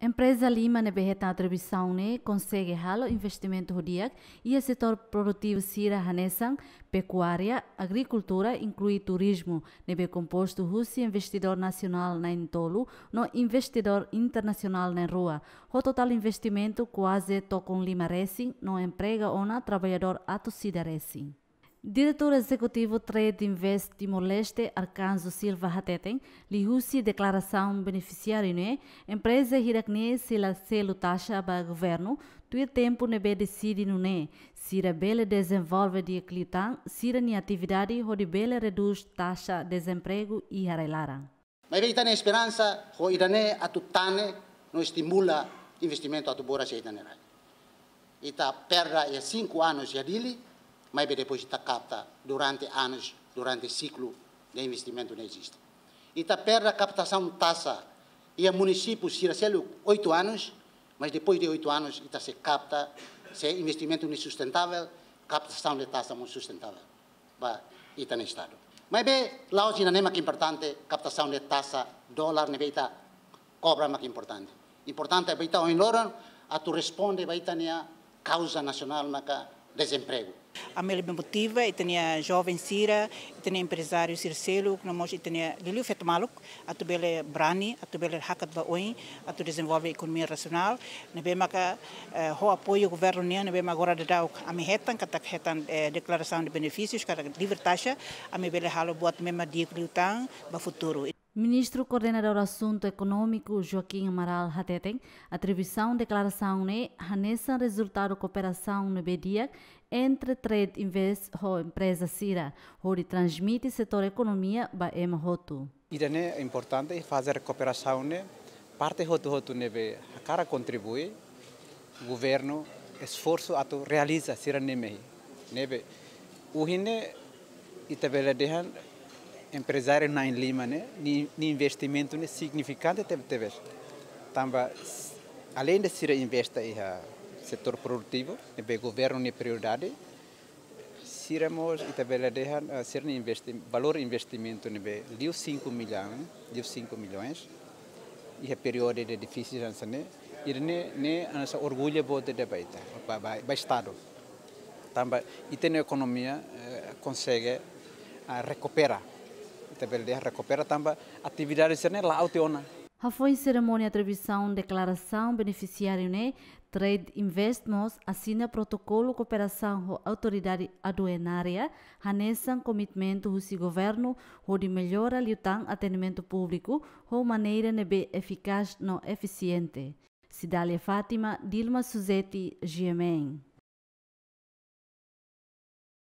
Empresa Lima ne beheta atribuição ne consegue halo investimento rodiak e o setor produtivo sira hanesang pecuária, agricultura, inclui turismo, ne be composto russo investidor nacional na Intolu, no investidor internacional na rua. O total investimento quase tocam Lima Racing, no emprega ona trabalhador ato sida. Diretor Executivo Trade Invest Timor-Leste, Arcanjo Silva Hateten, lihusi declaração beneficiário né, empresa hirakne sila selo taxa para governo, tuir tempo nebe decide no né, sira bele desenvolve de clitang, sira ni atividade hodi bele reduz taxa desemprego e harailarang. Mas veita na esperança, ho irane atutane no estimula investimento atubora se itane rai. Ita perda e cinco anos ya mas depois está capta durante anos, durante ciclo de investimento não existe. E está perde a captação taxa e o município se oito anos, mas depois de oito anos está se capta, se investimento não é sustentável, captação de taxa não é sustentável. Está no Estado. Mas bem, lá hoje não é mais importante, captação de taxa, dólar, não é cobra mais importante. Importante é que em Loran, a tu responde, vai ter a causa nacional, desemprego. A minha motiva e tinha jovem Sira, e tinha empresário Circelo, que nós tinha Liliu Feto Maluk, a tu bele Brani, a tu bele Hakat Baoin, a tu desenvolve a economia racional, ne bem maka ho apoio o governo ne ne bem agora de dar a mi hetan kata hetan declaração de benefícios kata livre taxa, a mi bele halo buat mema dia kliutang ba futuro. Ministro Coordenador Assunto Econômico Joaquim Amaral Hateten, atribuição declaração ne hanessa resultado cooperação no BDIAC entre Trade Invest e empresa Sira, onde transmite setor economia ba ema hotu. Irane é importante fazer cooperação ne parte hotu hotu nebe cara contribui governo esforço ato realiza Sira neme nebe uhine itabela dehan empresário na Lima, né, ni, investimento né, significante teve teve. Tamba além de ser investa em setor produtivo, né, governo ni prioridade, siramos e também deixar ser investi valor investimento né, liu 5 milhões, liu 5 milhões, e é período de difícil né, e ne ne asa orgulho bote de baita, ba estado. Tamba e tem economia consegue recuperar tabelde recupera tamba atividades lá autiona. Ha foi cerimônia de atribuição declaração beneficiário né Trade Investments assina protocolo cooperação com autoridade aduanária, hanesan comitimento do governo de melhora liutang atendimento público com maneira eficaz no eficiente. Cidália Fátima, Dilma Suzeti, GMN.